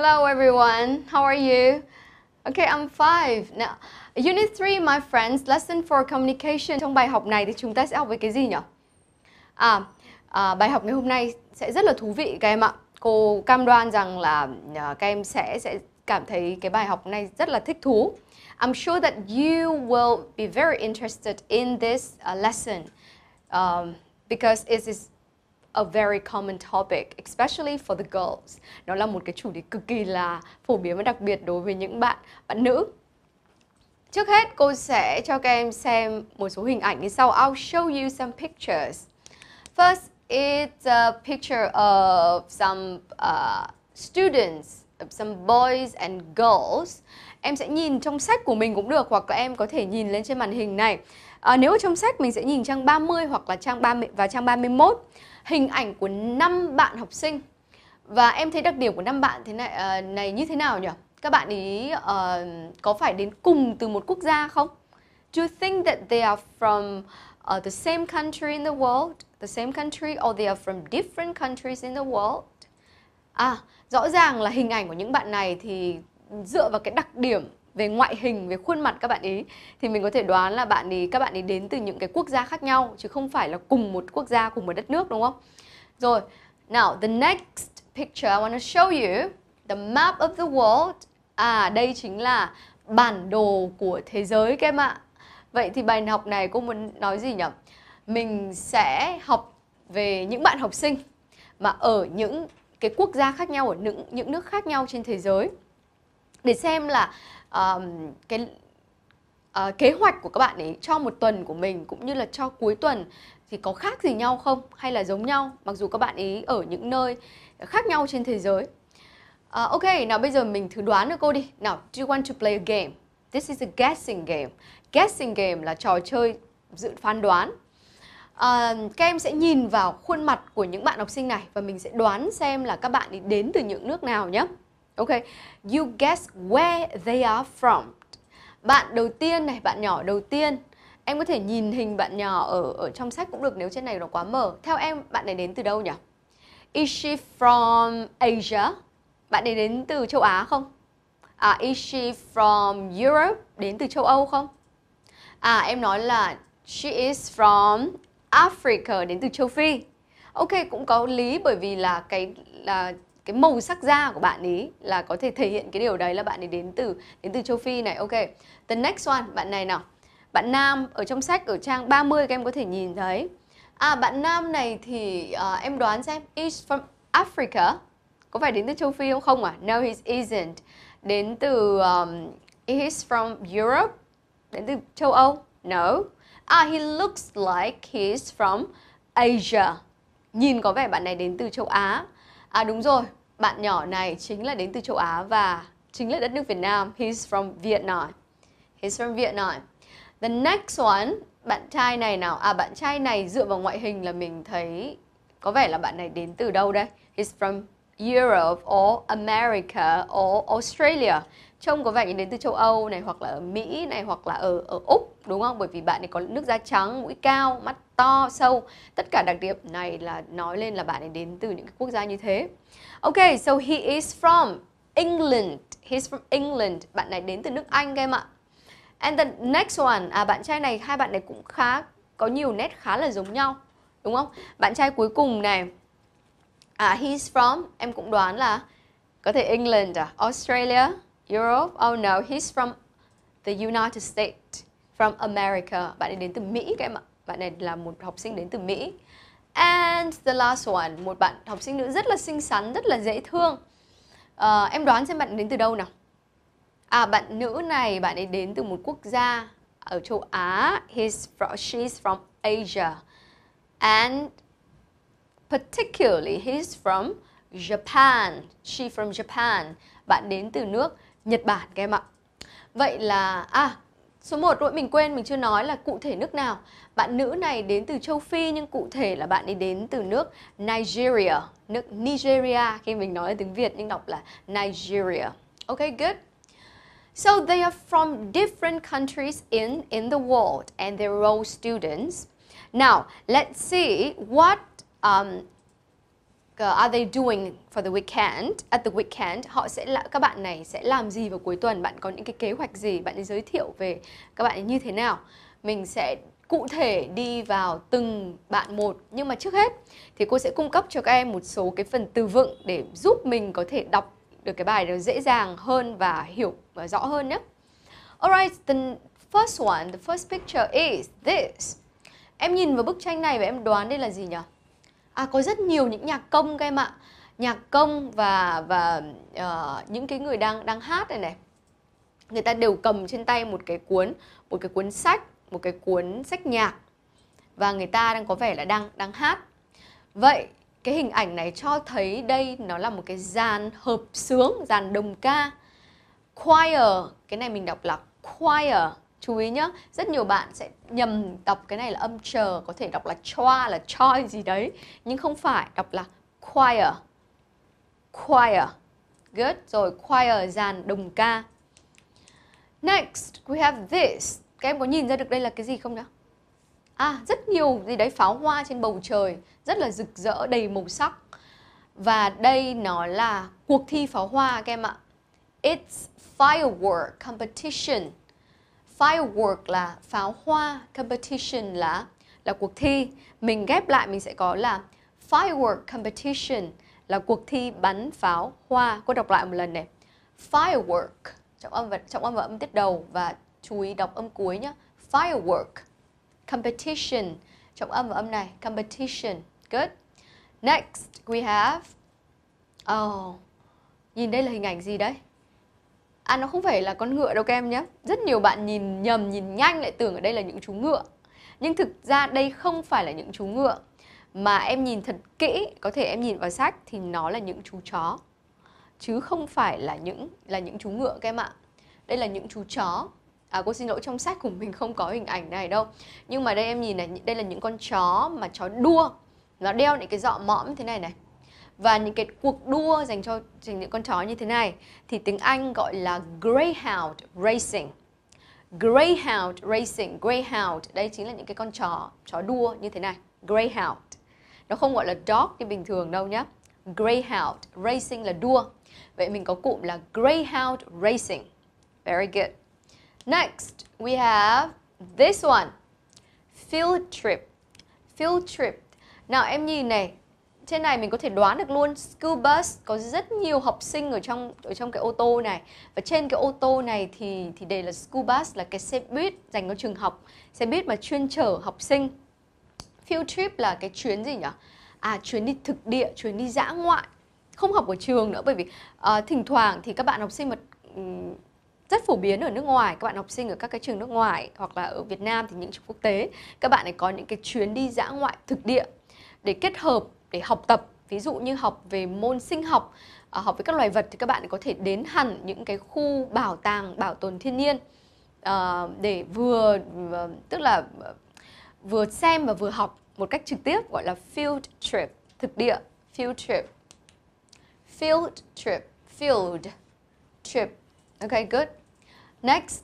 Hello everyone, how are you? Okay, I'm five. Now, Unit 3, my friends, lesson for communication. Trong bài học này thì chúng ta sẽ học về cái gì nhỉ? À, à bài học ngày hôm nay sẽ rất là thú vị các em ạ. Cô cam đoan rằng là à, các em sẽ sẽ cảm thấy cái bài học này rất là thích thú. I'm sure that you will be very interested in this uh, lesson um, because it is a very common topic, especially for the girls. Nó là một cái chủ đề cực kỳ là phổ biến và đặc biệt đối với những bạn bạn nữ. Trước hết cô sẽ cho các em xem một số hình ảnh như sau. I'll show you some pictures. First, it's a picture of some uh, students, of some boys and girls. Em sẽ nhìn trong sách của mình cũng được hoặc là em có thể nhìn lên trên màn hình này. À, nếu ở trong sách mình sẽ nhìn trang 30 hoặc là trang 30 và trang 31 hình ảnh của năm bạn học sinh và em thấy đặc điểm của năm bạn thế này uh, này như thế nào nhỉ? Các bạn ý uh, có phải đến cùng từ một quốc gia không? Do you think that they are from uh, the same country in the world, the same country, or they are from different countries in the world? À, rõ ràng là hình ảnh của những bạn này thì dựa vào cái đặc điểm về ngoại hình, về khuôn mặt các bạn ý, thì mình có thể đoán là bạn ý, các bạn ý đến từ những cái quốc gia khác nhau, chứ không phải là cùng một quốc gia, cùng một đất nước, đúng không? Rồi now the next picture I want to show you, the map of the world. À đây chính là bản đồ của thế giới các em ạ. Vậy thì bài học này cô muốn nói gì nhỉ? Mình sẽ học về những bạn học sinh mà ở những cái quốc gia khác nhau, ở những những nước khác nhau trên thế giới, để xem là um, cái uh, kế hoạch của các bạn ấy cho một tuần của mình cũng như là cho cuối tuần thì có khác gì nhau không hay là giống nhau mặc dù các bạn ấy ở những nơi khác nhau trên thế giới. Uh, ok, nào bây giờ mình thử đoán được cô đi. Nào, do you want to play a game? This is a guessing game. Guessing game là trò chơi dự phán đoán. Uh, các em sẽ nhìn vào khuôn mặt của những bạn học sinh này và mình sẽ đoán xem là các bạn ấy đến từ những nước nào nhé. Ok, you guess where they are from. Bạn đầu tiên này, bạn nhỏ đầu tiên Em có thể nhìn hình bạn nhỏ ở ở trong sách cũng được nếu trên này nó quá mờ. Theo em, bạn này đến từ đâu nhỉ? Is she from Asia? Bạn ấy đến từ châu Á không? À, is she from Europe? Đến từ châu Âu không? À, em nói là she is from Africa, đến từ châu Phi. Ok, cũng có lý bởi vì là cái là cái màu sắc da của bạn ấy là có thể thể hiện cái điều đấy là bạn ấy đến từ đến từ châu Phi này. Ok. The next one, bạn này nào. Bạn nam ở trong sách ở trang 30 các em có thể nhìn thấy. À bạn nam này thì uh, em đoán xem is from Africa. Có phải đến từ châu Phi không không à? No he isn't. Đến từ um, is from Europe. Đến từ châu Âu. No. À he looks like he is from Asia. Nhìn có vẻ bạn này đến từ châu Á. À đúng rồi, bạn nhỏ này chính là đến từ châu Á và chính là đất nước Việt Nam. He's from Vietnam. He's from Vietnam. The next one, bạn trai này nào? À bạn trai này dựa vào ngoại hình là mình thấy có vẻ là bạn này đến từ đâu đây? He's from Europe or America or Australia. Trông có vẻ như đến từ châu Âu này hoặc là ở Mỹ này hoặc là ở ở Úc đúng không? Bởi vì bạn ấy có nước da trắng, mũi cao, mắt to, sâu. Tất cả đặc điểm này là nói lên là bạn ấy đến từ những cái quốc gia như thế. Okay, so he is from England. He's from England. Bạn này đến từ nước Anh các em ạ. And the next one, à bạn trai này hai bạn này cũng khá có nhiều nét khá là giống nhau, đúng không? Bạn trai cuối cùng này, à he's from, em cũng đoán là có thể England à, Australia, Europe. Oh no, he's from the United States, from America. Bạn ấy đến từ Mỹ các em ạ. Bạn này là một học sinh đến từ Mỹ. And the last one, một bạn học sinh nữ rất là xinh xắn, rất là dễ thương. Uh, em đoán xem bạn đến từ đâu nào? À bạn nữ này bạn ấy đến từ một quốc gia ở châu Á. He's from, she's from Asia. And particularly he's from Japan. She from Japan. Bạn đến từ nước Nhật Bản các em ạ. Vậy là à số 1 đội mình quên mình chưa nói là cụ thể nước nào. Bạn nữ này đến từ châu Phi nhưng cụ thể là bạn ấy đến từ nước Nigeria, nước Nigeria khi mình nói tiếng Việt nhưng đọc là Nigeria. Okay, good. So they are from different countries in, in the world and they're all students. Now, let's see what um, Ờ, are they doing for the weekend? At the weekend, họ sẽ là các bạn này sẽ làm gì vào cuối tuần? Bạn có những cái kế hoạch gì? Bạn ấy giới thiệu về các bạn ấy như thế nào? Mình sẽ cụ thể đi vào từng bạn một nhưng mà trước hết thì cô sẽ cung cấp cho các em một số cái phần từ vựng để giúp mình có thể đọc được cái bài đó dễ dàng hơn và hiểu và rõ hơn nhé. Alright, the first one, the first picture is this. Em nhìn vào bức tranh này và em đoán đây là gì nhỉ? À có rất nhiều những nhạc công các em ạ. Nhạc công và và uh, những cái người đang đang hát này này. Người ta đều cầm trên tay một cái cuốn, một cái cuốn sách, một cái cuốn sách nhạc và người ta đang có vẻ là đang đang hát. Vậy cái hình ảnh này cho thấy đây nó là một cái dàn hợp sướng, dàn đồng ca. Choir, cái này mình đọc là choir chú ý nhá, rất nhiều bạn sẽ nhầm đọc cái này là âm chờ, có thể đọc là choa, là choi gì đấy. Nhưng không phải, đọc là choir. Choir. Good. Rồi, choir, dàn, đồng ca. Next, we have this. Các em có nhìn ra được đây là cái gì không nhá? À rất nhiều gì đấy, pháo hoa trên bầu trời. Rất là rực rỡ, đầy màu sắc. Và đây nó là cuộc thi pháo hoa, các em ạ. It's firework competition firework là pháo hoa, competition là là cuộc thi. Mình ghép lại mình sẽ có là firework competition là cuộc thi bắn pháo hoa. Cô đọc lại một lần này. Firework trọng âm và trọng âm và âm tiết đầu và chú ý đọc âm cuối nhé. Firework competition trọng âm và âm này competition. Good. Next we have Oh. Nhìn đây là hình ảnh gì đấy? À nó không phải là con ngựa đâu các em nhé. Rất nhiều bạn nhìn nhầm, nhìn nhanh lại tưởng ở đây là những chú ngựa. Nhưng thực ra đây không phải là những chú ngựa. Mà em nhìn thật kỹ, có thể em nhìn vào sách thì nó là những chú chó. Chứ không phải là những là những chú ngựa các em ạ. Đây là những chú chó. À cô xin lỗi trong sách của mình không có hình ảnh này đâu. Nhưng mà đây em nhìn này, đây là những con chó mà chó đua. Nó đeo những cái dọ mõm thế này này và những cái cuộc đua dành cho dành những con chó như thế này thì tiếng Anh gọi là Greyhound Racing. Greyhound Racing, Greyhound đây chính là những cái con chó chó đua như thế này, Greyhound. Nó không gọi là dog như bình thường đâu nhé. Greyhound Racing là đua. Vậy mình có cụm là Greyhound Racing. Very good. Next, we have this one. Field trip. Field trip. Nào em nhìn này, trên này mình có thể đoán được luôn school bus có rất nhiều học sinh ở trong ở trong cái ô tô này. Và trên cái ô tô này thì thì đây là school bus là cái xe buýt dành cho trường học xe buýt mà chuyên chở học sinh. Field trip là cái chuyến gì nhỉ à chuyến đi thực địa chuyến đi dã ngoại không học ở trường nữa bởi vì uh, thỉnh thoảng thì các bạn học sinh mà um, rất phổ biến ở nước ngoài các bạn học sinh ở các cái trường nước ngoài hoặc là ở Việt Nam thì những trường quốc tế các bạn ấy có những cái chuyến đi dã ngoại thực địa để kết hợp để học tập, ví dụ như học về môn sinh học à, học về các loài vật thì các bạn có thể đến hẳn những cái khu bảo tàng, bảo tồn thiên nhiên à, để vừa tức là ờ, vừa xem và vừa học một cách trực tiếp, gọi là field trip, thực địa, field trip. Field trip field trip. Okay good. Next.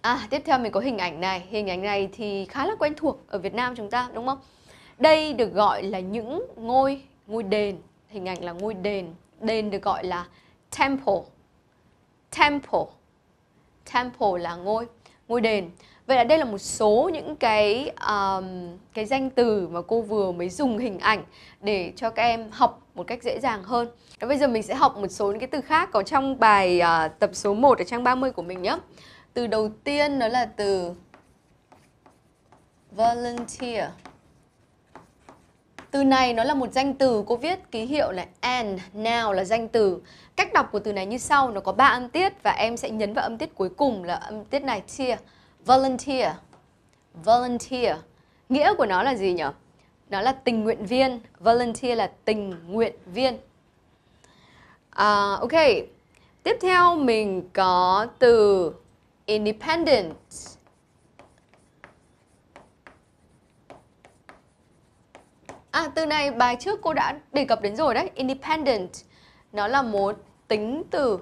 À tiếp theo mình có hình ảnh này. Hình ảnh này thì khá là quen thuộc ở Việt Nam chúng ta, đúng không? Đây được gọi là những ngôi ngôi đền, hình ảnh là ngôi đền. Đền được gọi là temple. Temple. Temple là ngôi ngôi đền. Vậy là đây là một số những cái um, cái danh từ mà cô vừa mới dùng hình ảnh để cho các em học một cách dễ dàng hơn. Và bây giờ mình sẽ học một số những cái từ khác có trong bài uh, tập số 1 ở trang 30 của mình nhé. Từ đầu tiên đó là từ volunteer. Từ này nó là một danh từ, cô viết ký hiệu là and, now là danh từ. Cách đọc của từ này như sau, nó có 3 âm tiết và em sẽ nhấn vào âm tiết cuối cùng là âm tiết này tier. Volunteer. Volunteer. Nghĩa của nó là gì nhỉ? Nó là tình nguyện viên. Volunteer là tình nguyện viên. Uh, ok. Tiếp theo mình có từ independent. À, từ này bài trước cô đã đề cập đến rồi đấy, independent. Nó là một tính từ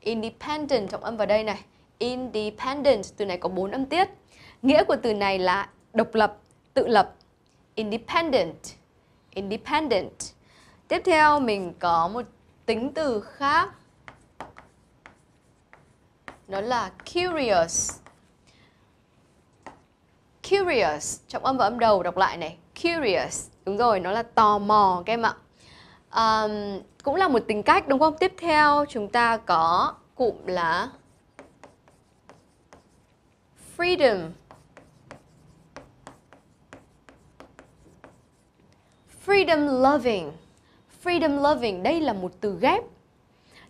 independent trọng âm vào đây này. Independent, từ này có bốn âm tiết. Nghĩa của từ này là độc lập, tự lập. Independent, independent. Tiếp theo mình có một tính từ khác. nó là curious. Curious, trọng âm và âm đầu đọc lại này. Curious, đúng rồi, nó là tò mò các em ạ. Um, cũng là một tính cách đúng không? Tiếp theo chúng ta có cụm là freedom. Freedom loving. Freedom loving đây là một từ ghép.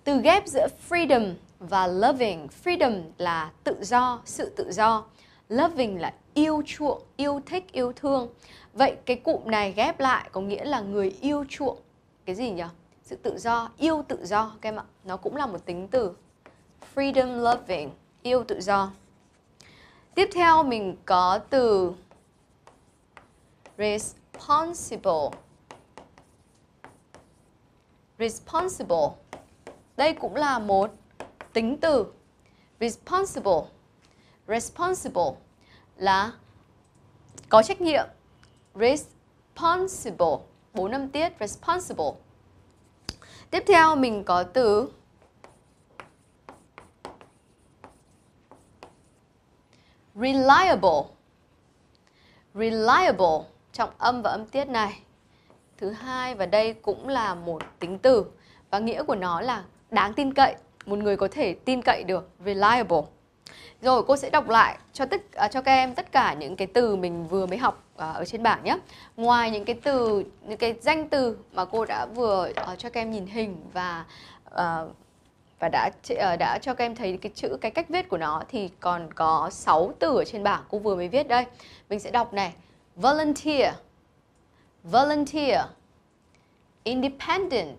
Từ ghép giữa freedom và loving. Freedom là tự do, sự tự do. Loving là yêu chuộng, yêu thích, yêu thương. Vậy cái cụm này ghép lại có nghĩa là người yêu chuộng cái gì nhỉ? Sự tự do, yêu tự do các em ạ. Nó cũng là một tính từ. Freedom loving, yêu tự do. Tiếp theo mình có từ responsible. Responsible. Đây cũng là một tính từ. Responsible. Responsible là có trách nhiệm. Responsible. Bốn năm tiết. Responsible. Tiếp theo mình có từ reliable. Reliable trọng âm và âm tiết này. Thứ hai và đây cũng là một tính từ và nghĩa của nó là đáng tin cậy, một người có thể tin cậy được, reliable. Rồi cô sẽ đọc lại cho tất à, cho các em tất cả những cái từ mình vừa mới học à, ở trên bảng nhé. Ngoài những cái từ những cái danh từ mà cô đã vừa à, cho các em nhìn hình và à, và đã à, đã cho các em thấy cái chữ cái cách viết của nó thì còn có 6 từ ở trên bảng cô vừa mới viết đây. Mình sẽ đọc này. Volunteer. Volunteer. Independent.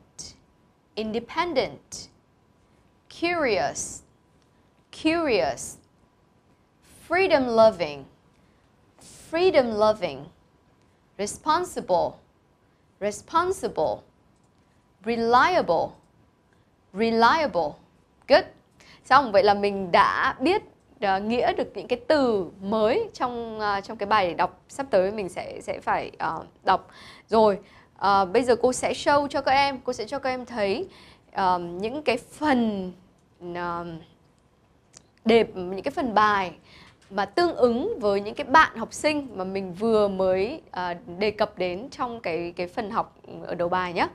Independent. Curious. Curious. Freedom loving, freedom loving, responsible, responsible, reliable, reliable. Good. Xong vậy là mình đã biết uh, nghĩa được những cái từ mới trong uh, trong cái bài đọc. Sắp tới mình sẽ sẽ phải uh, đọc. Rồi, uh, bây giờ cô sẽ show cho các em, cô sẽ cho các em thấy uh, những cái phần uh, đề những cái phần bài mà tương ứng với những cái bạn học sinh mà mình vừa mới à, đề cập đến trong cái cái phần học ở đầu bài nhé.